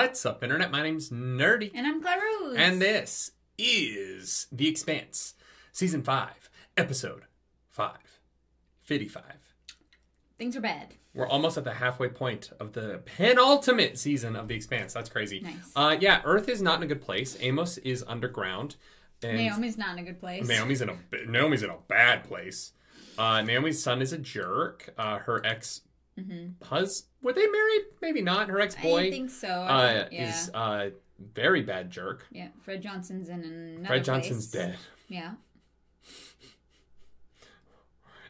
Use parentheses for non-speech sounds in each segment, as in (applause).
What's up, Internet? My name's Nerdy. And I'm Clarus. And this is The Expanse, Season 5, Episode 5, 55. Things are bad. We're almost at the halfway point of the penultimate season of The Expanse. That's crazy. Nice. Uh, yeah, Earth is not in a good place. Amos is underground. And Naomi's not in a good place. Naomi's in a Naomi's in a bad place. Uh, Naomi's son is a jerk. Uh, her ex hus were they married? Maybe not. Her ex boy Mm-hmm. I think so. uh, yeah. is uh, very bad jerk. yeah. Fred Johnson's in another Fred Johnson's place. dead. Yeah.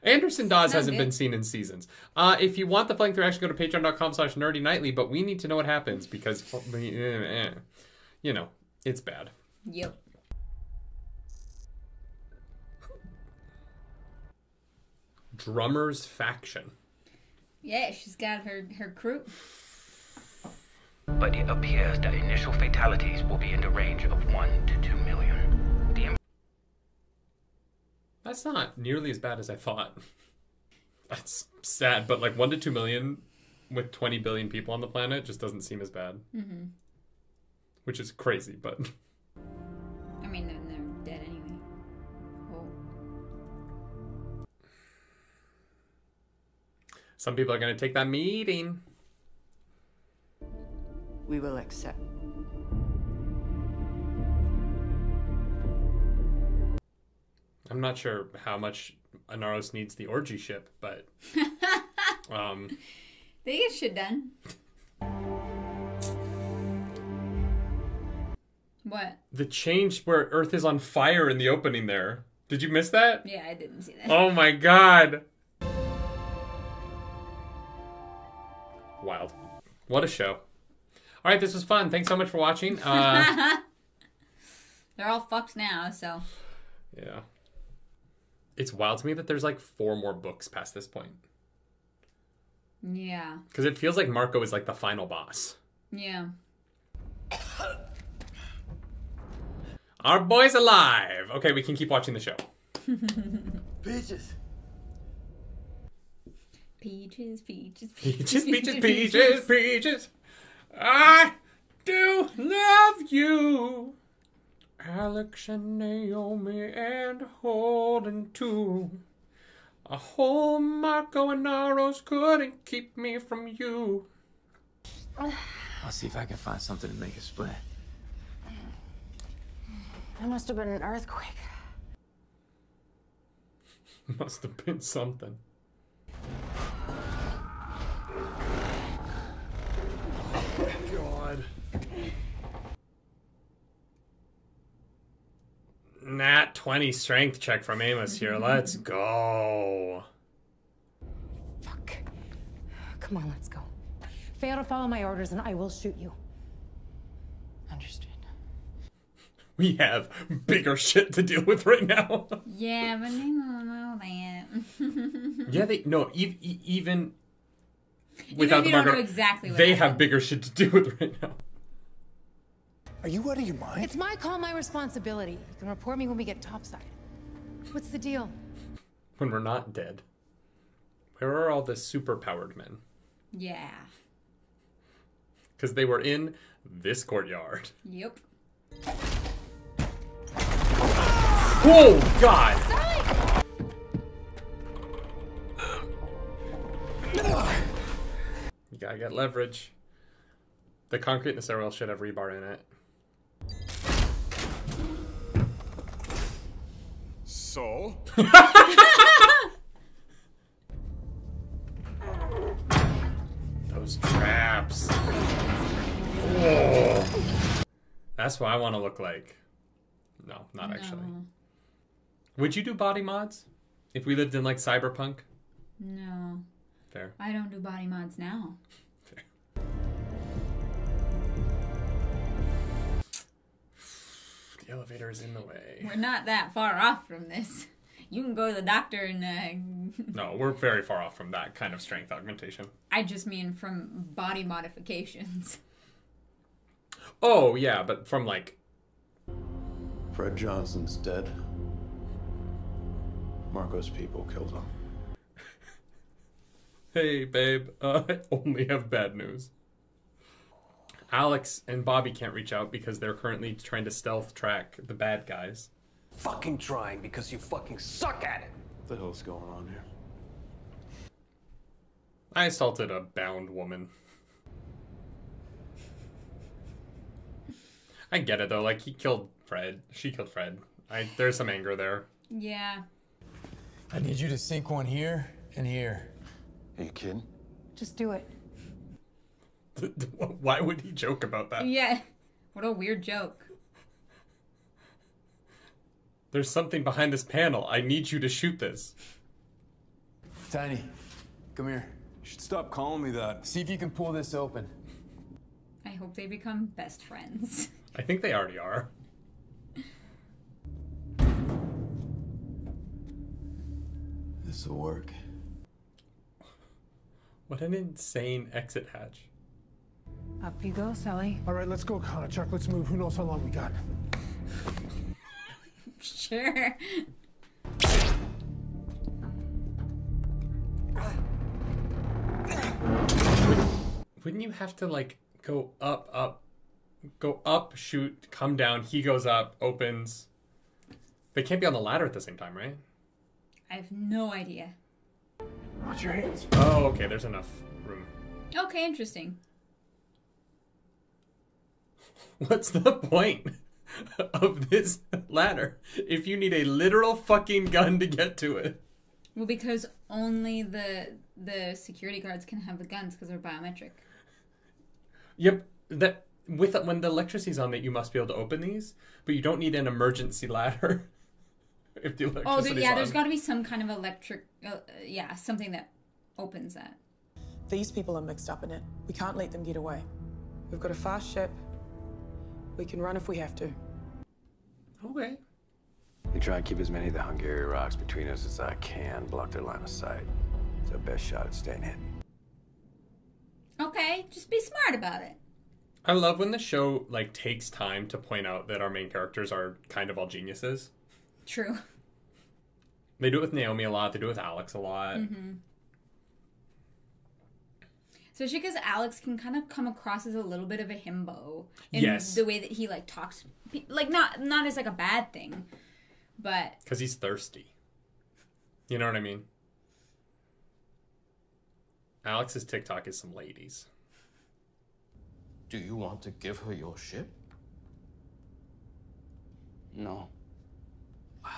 Anderson Dawes hasn't good. been seen in seasons. Uh, if you want the flank through action, go to patreon.com slash nerdy nightly, but we need to know what happens because, eh, eh, you know, it's bad. Yep. Drummer's faction. Yeah, she's got her her crew. but it appears that initial fatalities will be in the range of 1 to 2 million. The That's not nearly as bad as I thought. (laughs) That's sad, but like one to two million with 20 billion people on the planet just doesn't seem as bad. Mm-hmm. Which is crazy, but (laughs) some people are going to take that meeting. We will accept. I'm not sure how much Inaros needs the orgy ship, but (laughs) um, They get shit done. What? the change where Earth is on fire in the opening there. Did you miss that? Yeah, I didn't see that. Oh my god. What a show. All right, this was fun. Thanks so much for watching. (laughs) Uh, They're all fucked now, so yeah. It's wild to me that there's like four more books past this point. yeah, Because it feels like Marco is like the final boss. yeah. Our boy's alive. Okay, we can keep watching the show. (laughs) Peaches. Peaches, peaches, Peaches, peaches, peaches, peaches. I do love you. Alex and Naomi and Holden too. A whole Marco Inaros couldn't keep me from you. I'll see if I can find something to make a split. It must have been an earthquake. Must have been something. God. Nat 20 strength check from Amos here. Let's go. Fuck. Come on, let's go. Fail to follow my orders and I will shoot you. Understood. We have bigger shit to deal with right now. Yeah, but they don't know that. (laughs) yeah, they no, e- e- even Even without if the you don't know exactly what they have bigger shit to deal with right now. Are you out of your mind? It's my call, my responsibility. You can report me when we get topside. What's the deal? When we're not dead. Where are all the super powered men? Yeah. Because they were in this courtyard. Yep. Oh God! (gasps) You gotta get leverage. The concrete in the stairwell should have rebar in it. So? (laughs) Those traps. Oh. That's what I want to look like. No, not actually. Would you do body mods if we lived in like cyberpunk? No. Fair. I don't do body mods now. The elevator is in the way. We're not that far off from this. You can go to the doctor and uh, (laughs) No, we're very far off from that kind of strength augmentation. I just mean from body modifications. Oh yeah, but from like Fred Johnson's dead. Marco's people killed him. (laughs) Hey, babe, uh, I only have bad news. Alex and Bobby can't reach out because they're currently trying to stealth track the bad guys. Fucking trying because you fucking suck at it. What the hell's going on here? I assaulted a bound woman. I get it though. Like he killed Fred. She killed Fred. I there's some anger there. Yeah. I need you to sink one here and here. Are you kidding? Just do it. Why would he joke about that? Yeah. What a weird joke. There's something behind this panel. I need you to shoot this. Tiny, come here. You should stop calling me that. See if you can pull this open. I hope they become best friends. (laughs) I think they already are. This will work. What an insane exit hatch. Up you go, Sally. All right, let's go, Connor. Chuck, let's move. Who knows how long we got? (laughs) sure. Wouldn't you have to like go up, up, go up, shoot, come down? He goes up, opens. They can't be on the ladder at the same time, right? I have no idea. Watch your hands. Oh, okay. There's enough room. Okay, interesting. (laughs) What's the point of this ladder if you need a literal fucking gun to get to it? Well, because only the the security guards can have the guns because they're biometric. Yep. That with when the electricity's on, that you must be able to open these, but you don't need an emergency ladder. (laughs) if the electricity's Oh, there, yeah. on. There's got to be some kind of electric. Uh, yeah, something that opens that. These people are mixed up in it. We can't let them get away. We've got a fast ship. We can run if we have to. Okay. We try and keep as many of the Hungaria rocks between us as I can, block their line of sight. It's our best shot at staying hidden. Okay, just be smart about it. I love when the show like takes time to point out that our main characters are kind of all geniuses. True. They do it with Naomi a lot. They do it with Alex a lot. Mm-hmm. Especially because Alex can kind of come across as a little bit of a himbo in Yes. the way that he like talks, like not not as like a bad thing, but Because he's thirsty. You know what I mean? Alex's TikTok is some ladies. Do you want to give her your ship? No. (sighs) I,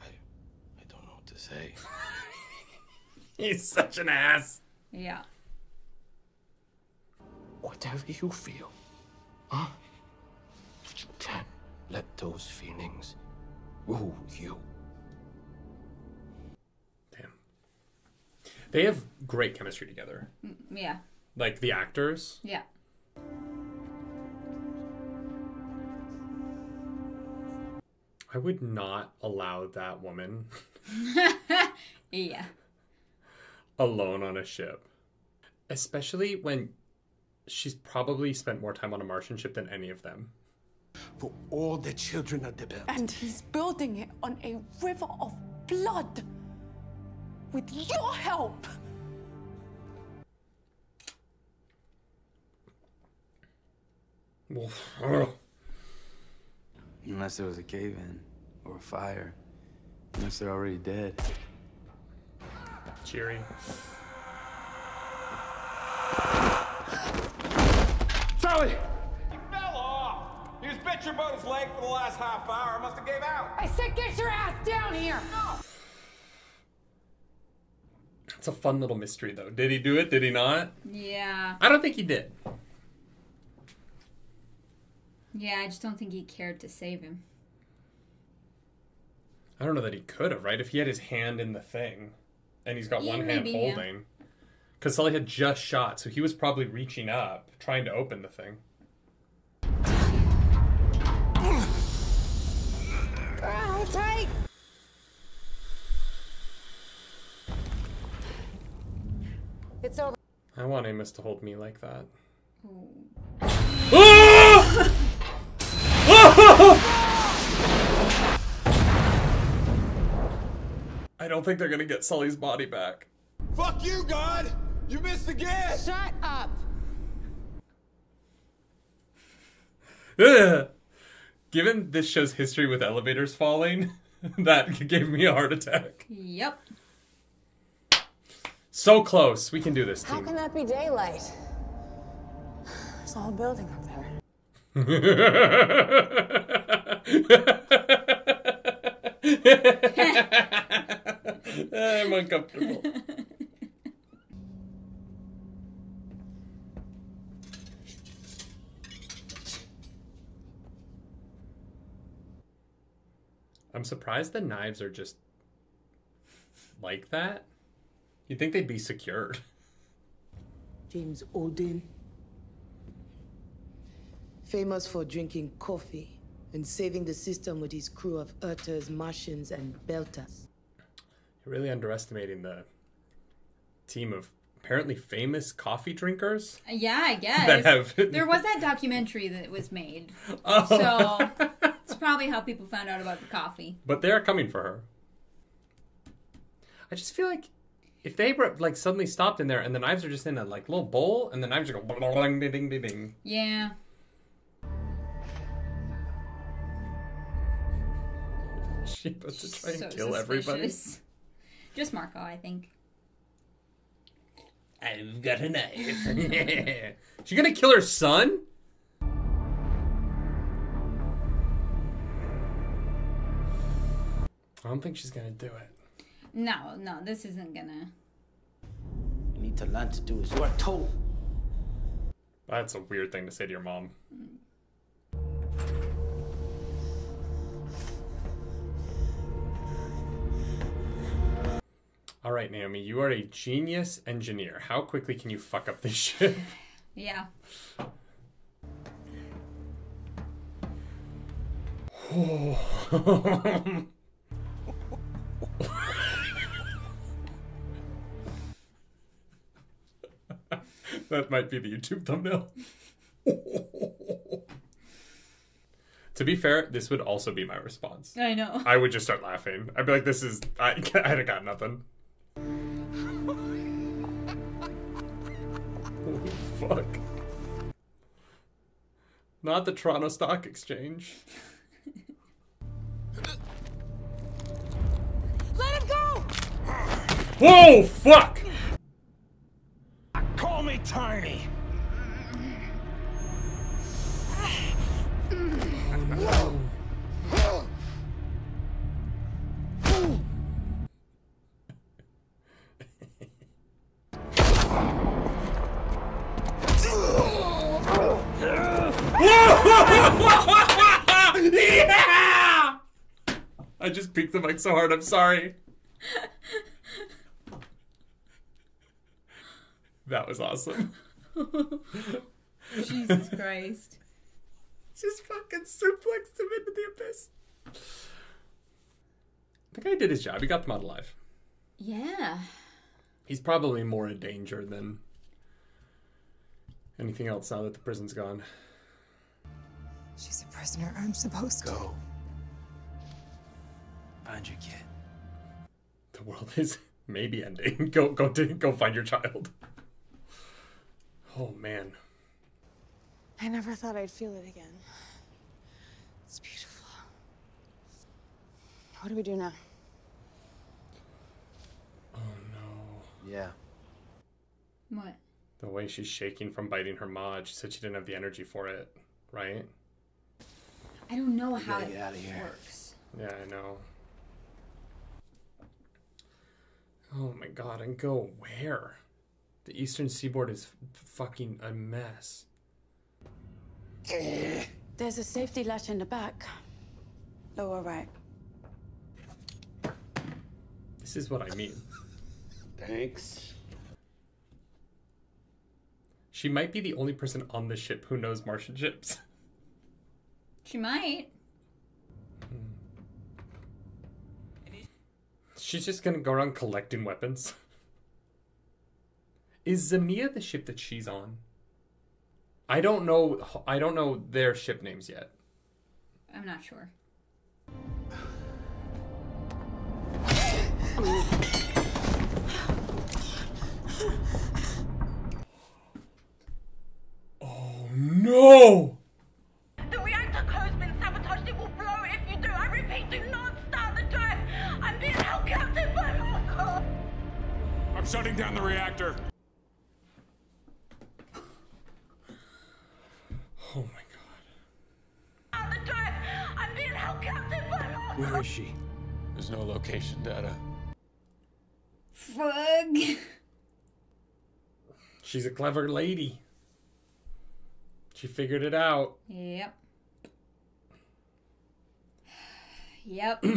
I don't know what to say. (laughs) He's such an ass. yeah. Whatever you feel. Huh? But you can't let those feelings rule you. Damn. They have great chemistry together. Mm, Yeah. Like the actors. Yeah. I would not allow that woman (laughs) Yeah. alone on a ship. Especially when she's probably spent more time on a Martian ship than any of them. For all the children of the belt. And he's building it on a river of blood. With your help. Unless there was a cave in or a fire. Unless they're already dead. Cheery. Sally! He fell off. He was bitching about his leg for the last half hour. I must have gave out. I said get your ass down here! It's a fun little mystery, though. Did he do it? Did he not? Yeah. I don't think he did. Yeah, I just don't think he cared to save him. I don't know that he could have, right? If he had his hand in the thing and he's got Yeah, one hand maybe, yeah. holding. Because Sully had just shot, so he was probably reaching up, trying to open the thing. Girl, tight! It's over. I want Amos to hold me like that. I don't think they're gonna get Sully's body back. Fuck you, God! You missed again! Shut up! Ugh. Given this show's history with elevators falling, (laughs) that gave me a heart attack. Yep. So close. We can do this, How can that be daylight? There's a whole building up there. (laughs) I'm uncomfortable. (laughs) I'm surprised the knives are just like that. You'd think they'd be secured. James Holden. Famous for drinking coffee and saving the system with his crew of Earthers, Martians, and Belters. You're really underestimating the team of apparently famous coffee drinkers. Yeah, I (laughs) guess. That have- There was that documentary that was made. (laughs) Oh. So it's probably how people found out about the coffee. But they're coming for her. I just feel like if they were like suddenly stopped in there and the knives are just in a like little bowl and the knives are going bling ding ding ding ding. Yeah. (laughs) She about to try and So kill everybody. Just Marco, I think. I've got a knife. (laughs) she gonna kill her son? I don't think she's gonna do it. No, no, this isn't gonna. You need to learn to do as you are told. That's a weird thing to say to your mom. All right, Naomi, you are a genius engineer. How quickly can you fuck up this ship? (laughs) (laughs) Yeah. (sighs) (laughs) that might be the YouTube thumbnail. (laughs) to be fair, this would also be my response. I know. I would just start laughing. I'd be like, "This is I, (laughs) I got nothing." Oh, fuck. Not the Toronto Stock Exchange. Let him go! Whoa, fuck! I just peeked the mic so hard. I'm sorry. That was awesome. Jesus Christ. Just fucking suplexed him into the abyss. The guy did his job. He got them out alive. Yeah. He's probably more in danger than anything else now that the prison's gone. She's a prisoner. I'm supposed to. Go. Find your kid. The world is (laughs) maybe ending. (laughs) Go go to, go find your child. Oh man. I never thought I'd feel it again. It's beautiful. What do we do now? Oh no. Yeah. What? The way she's shaking from biting her mod, she said she didn't have the energy for it, right? I don't know how it get outta here. works. Yeah, I know. Oh my god, and go where? The eastern seaboard is fucking a mess. There's a safety latch in the back. Oh, Lower right. This is what I mean. Thanks. She might be the only person on the ship who knows Martian ships. She might. She's just gonna go around collecting weapons. (laughs) Is Zamia the ship that she's on? I don't know. I don't know their ship names yet. I'm not sure. (laughs) She's a clever lady. She figured it out. Yep. Yep. (clears throat)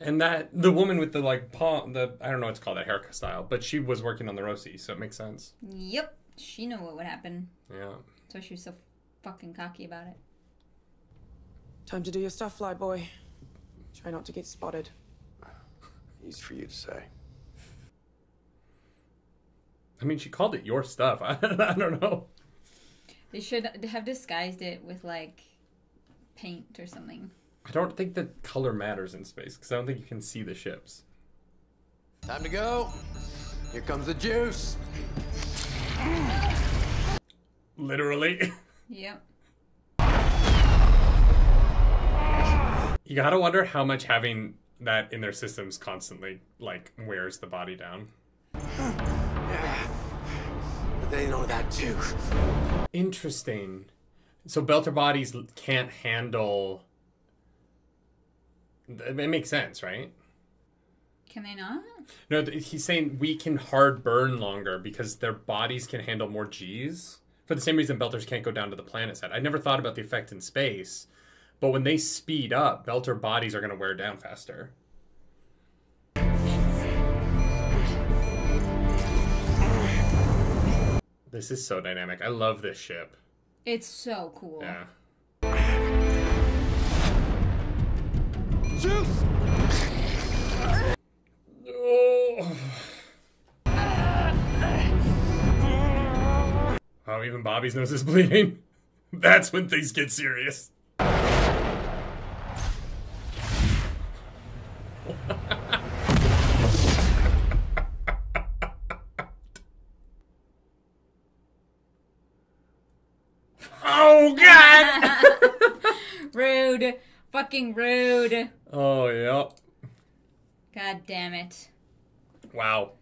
And that the woman with the like palm the I don't know what to call that haircut style, but she was working on the Roci, so it makes sense. yep. She knew what would happen. Yeah. So she was so fucking cocky about it. Time to do your stuff, fly boy. Try not to get spotted. Easy for you to say. I mean, she called it your stuff. I, (laughs) I don't know. They should have disguised it with like paint or something. I don't think that color matters in space because I don't think you can see the ships. Time to go. Here comes the juice. Literally. (laughs) Yep. You gotta wonder how much having that in their systems constantly like wears the body down. But they know that too. Interesting. So Belter bodies can't handle. It makes sense, right? Can they not? No, he's saying we can hard burn longer because their bodies can handle more G's. For the same reason Belters can't go down to the planet side. I never thought about the effect in space, but when they speed up, Belter bodies are going to wear down faster. This is so dynamic. I love this ship. It's so cool. Yeah. Oh. Oh, even Bobby's nose is bleeding. (laughs) That's when things get serious. Oh god! (laughs) rude. Fucking rude. Oh yeah. God damn it. Wow.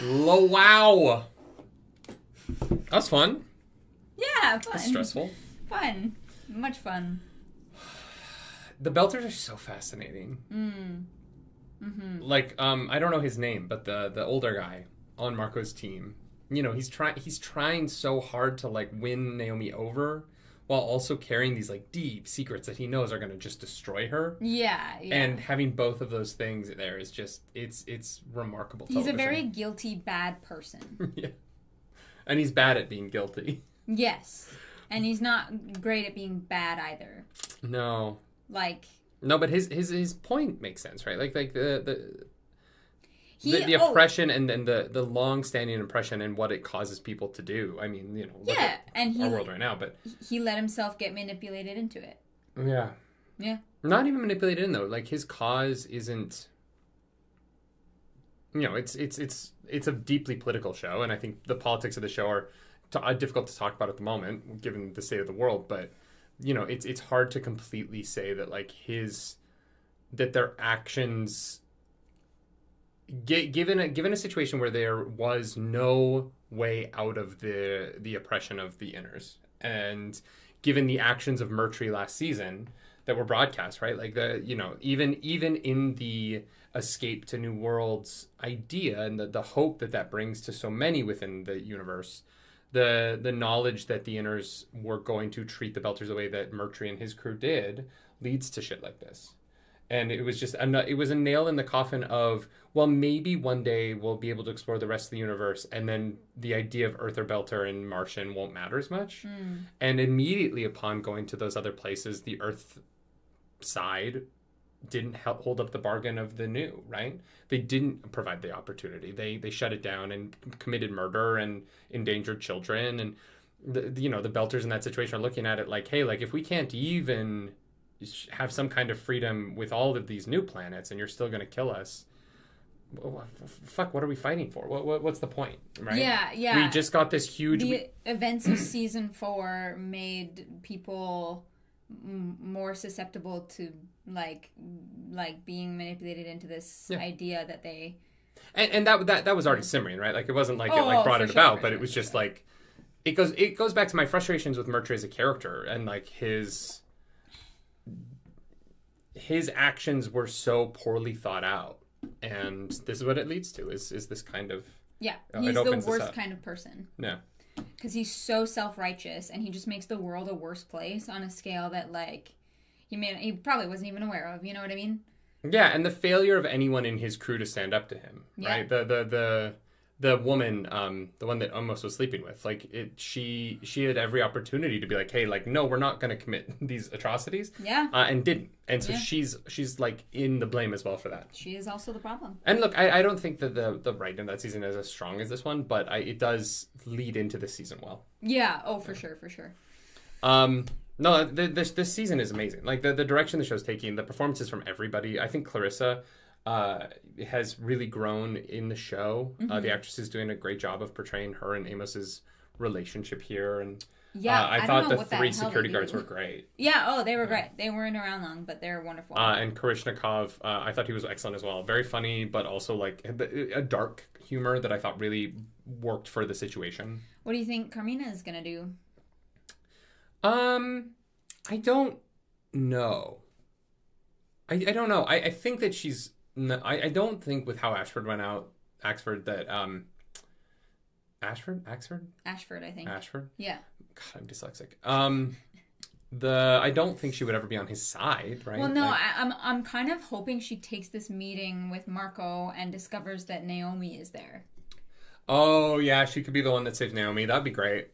Lo wow. That was fun. Yeah, fun. That's stressful. Fun. Much fun. The Belters are so fascinating. Mm. Mm-hmm. Like, um, I don't know his name, but the the older guy on Marco's team. You know, he's trying he's trying so hard to like win Naomi over while also carrying these like deep secrets that he knows are gonna just destroy her. Yeah, yeah. And having both of those things there is just it's it's remarkable. He's a very guilty, bad person. (laughs) yeah. And he's bad at being guilty. yes. And he's not great at being bad either. No. Like, No, but his his his point makes sense, right? Like like the the He- the, the oh. oppression and then the the long standing oppression and what it causes people to do. I mean, you know, yeah. And he, our world right now, but he let himself get manipulated into it. yeah, Yeah. not even manipulated in though. Like his cause isn't. You know, it's it's it's it's a deeply political show, and I think the politics of the show are, t- are difficult to talk about at the moment, given the state of the world. But you know, it's it's hard to completely say that like his that their actions given a given a situation where there was no way out of the the oppression of the inners, and given the actions of Murtry last season that were broadcast, right? Like the you know even even in the escape to new worlds idea and the, the hope that that brings to so many within the universe the the knowledge that the inners were going to treat the belters the way that Murtry and his crew did leads to shit like this and it was just a, it was a nail in the coffin of well maybe one day we'll be able to explore the rest of the universe and then the idea of Earth earther belter and martian won't matter as much. Mm. and immediately upon going to those other places the earth side didn't help hold up the bargain of the new right? They didn't provide the opportunity. They they shut it down and committed murder and endangered children and the, you know the belters in that situation are looking at it like hey like if we can't even have some kind of freedom with all of these new planets and you're still going to kill us fuck what are we fighting for what, what what's the point right Yeah, yeah. we just got this huge The we- events of (clears throat) season four made people m- more susceptible to like like being manipulated into this Yeah. idea that they and, and that that that was already simmering, right? Like it wasn't like it Oh, like oh, brought it sure, about, but sure, it was just like it goes it goes back to my frustrations with Murtry as a character and like his his actions were so poorly thought out, and this is what it leads to is is this kind of Yeah, Oh, he's the worst kind of person yeah. because he's so self-righteous and he just makes the world a worse place on a scale that like he may he probably wasn't even aware of. You know what I mean? Yeah, and the failure of anyone in his crew to stand up to him, Yeah. right? The the the the woman, um, the one that almost was sleeping with, like it, she she had every opportunity to be like, hey, like no, we're not going to commit (laughs) these atrocities, Yeah. uh, and didn't, and so Yeah. she's she's like in the blame as well for that. She is also the problem. And look, I, I don't think that the the writing of that season is as strong as this one, but I, it does lead into the season well. Yeah. Oh, for sure, for sure. Um, no, th this this season is amazing. Like the the direction the show's taking, the performances from everybody. I think Clarissa uh, has really grown in the show. Uh, Mhm. the actress is doing a great job of portraying her and Amos's relationship here, and Yeah, uh, I, I thought the three security guards were great. (laughs) Yeah. Oh, they were great. They weren't around long, but they're wonderful. Uh, and Karishnikov, uh, I thought he was excellent as well. Very funny, but also like a, a dark humor that I thought really worked for the situation. what do you think Camina is gonna do? Um, I don't know. I, I don't know. I, I think that she's. N- I, I don't think with how Ashford went out, Axford that um. Ashford, Axford, Ashford, I think. Ashford. Yeah. God, I'm dyslexic. Um, the I don't think she would ever be on his side, right? Well, no, Like- I, I'm I'm kind of hoping she takes this meeting with Marco and discovers that Naomi is there. oh yeah, she could be the one that saves Naomi. That'd be great.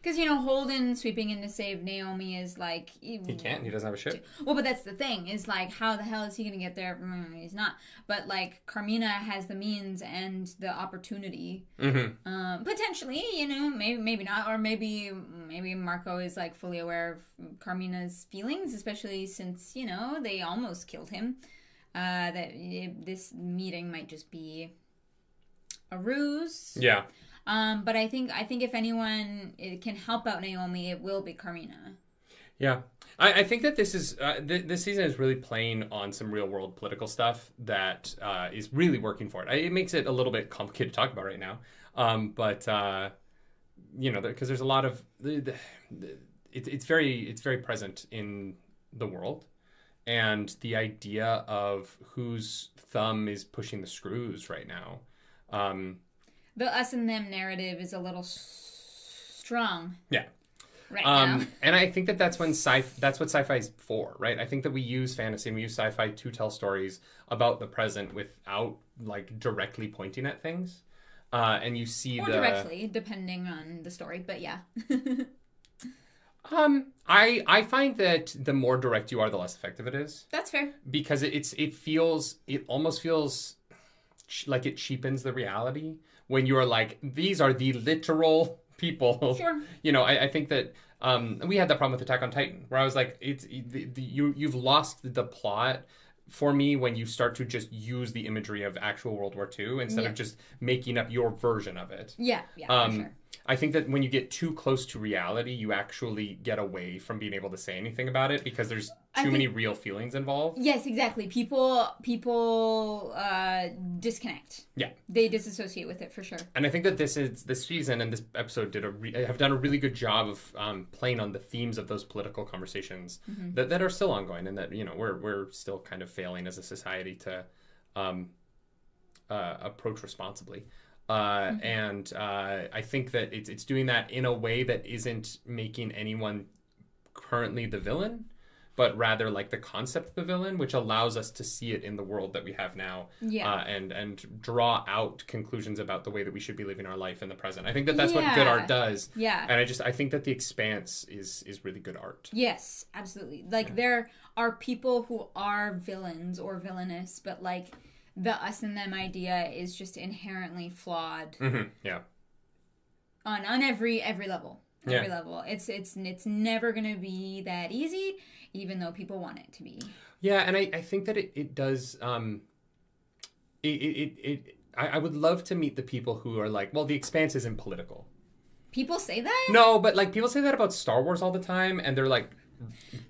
Because you know Holden sweeping in to save Naomi is like He can't. He doesn't have a ship. Well, but that's the thing is like how the hell is he gonna get there? Mm, he's not. But like Camina has the means and the opportunity. Mhm. Um, potentially, you know, maybe maybe not, or maybe maybe Marco is like fully aware of Camina's feelings, especially since you know they almost killed him. Uh, that eh, this meeting might just be a ruse. Yeah. Um, but I think I think if anyone eh, can help out Naomi, it will be Camina. Yeah, I, I think that this is uh, th- this season is really playing on some real world political stuff that uh, is really working for it. I, it makes it a little bit complicated to talk about right now, um, but uh, you know, because there's a lot of the, the, the, it, it's very it's very present in the world, and the idea of whose thumb is pushing the screws right now. Um, The us and them narrative is a little s- strong Yeah. right um, now. and I think that that's when sci that's what sci-fi is for, right? I think that we use fantasy and we use sci-fi to tell stories about the present without like directly pointing at things. Uh, and you see Or the directly, depending on the story, but yeah. (laughs) um I I find that the more direct you are, the less effective it is. That's fair. because it, it's it feels it almost feels ch- like it cheapens the reality when you are like these are the literal people Sure. (laughs) you know i, I think that um we had that problem with attack on titan where i was like it's the, the, you you've lost the plot for me when you start to just use the imagery of actual world war ii instead Yeah. of just making up your version of it Yeah, yeah, for um, sure. I think that when you get too close to reality, you actually get away from being able to say anything about it because there's too many real feelings involved. Yes, exactly. People people uh, disconnect. Yeah. They disassociate with it for sure. And I think that this is this season and this episode did a re- have done a really good job of um, playing on the themes of those political conversations Mhm. that, that are still ongoing and that you know we're we're still kind of failing as a society to um, uh, approach responsibly. Uh, Mhm. And uh, I think that it's it's doing that in a way that isn't making anyone currently the villain, but rather like the concept of the villain, which allows us to see it in the world that we have now, Yeah. uh, and and draw out conclusions about the way that we should be living our life in the present. I think that that's what good art does. Yeah. and I just I think that the expanse is is really good art. Yes, absolutely. Like there are people who are villains or villainous, but like the us and them idea is just inherently flawed hmm Yeah. on on every every level. Yeah. Every level. It's it's it's never gonna be that easy, even though people want it to be. Yeah, and I, I think that it, it does um it it, it, it I, I would love to meet the people who are like, well, the expanse isn't political. People say that? No, but like people say that about Star Wars all the time and they're like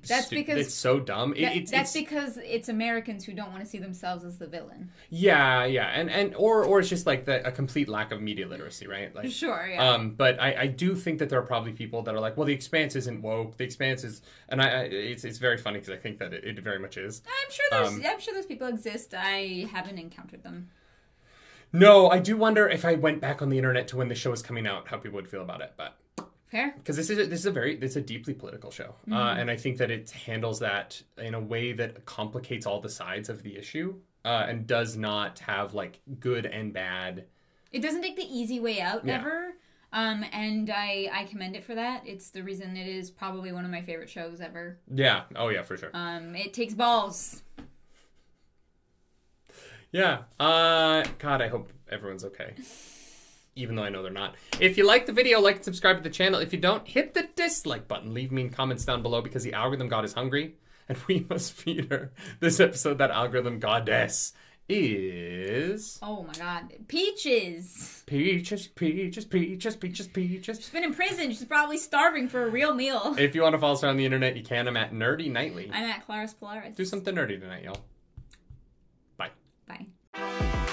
That's stu- because- it's so dumb. It, That- it's, that's it's, because it's Americans who don't want to see themselves as the villain. yeah, yeah, and and or or it's just like the, a complete lack of media literacy, right? Like Sure, yeah. Um, but I, I do think that there are probably people that are like, well, the Expanse isn't woke. The Expanse is, and I, I it's it's very funny because I think that it, it very much is. I'm sure there's Um, I'm sure those people exist. I haven't encountered them. No, I do wonder if I went back on the internet to when the show was coming out, how people would feel about it. But Fair. because this is a, this is a very this is a deeply political show, uh, Mhm. and I think that it handles that in a way that complicates all the sides of the issue, uh, and does not have like good and bad. It doesn't take the easy way out Yeah. ever. Um, and I I commend it for that. It's the reason it is probably one of my favorite shows ever. Yeah. Oh yeah, for sure. Um, it takes balls. Yeah. Uh, God, I hope everyone's okay. (laughs) Even though I know they're not. If you like the video, like and subscribe to the channel. If you don't, hit the dislike button. Leave me in comments down below because the algorithm god is hungry, and (laughs) we must feed her. This episode, that algorithm goddess is Oh my god, Peaches. peaches, peaches, peaches, peaches, peaches. She's been in prison. She's probably starving for a real meal. If you want to follow us on the internet, you can. I'm at Nerdy Nightly. I'm at Clarus Polaris. Do something nerdy tonight, y'all. Bye. Bye.